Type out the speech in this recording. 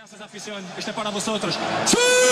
Gracias, afición. Este é para vosotros. ¡Sí!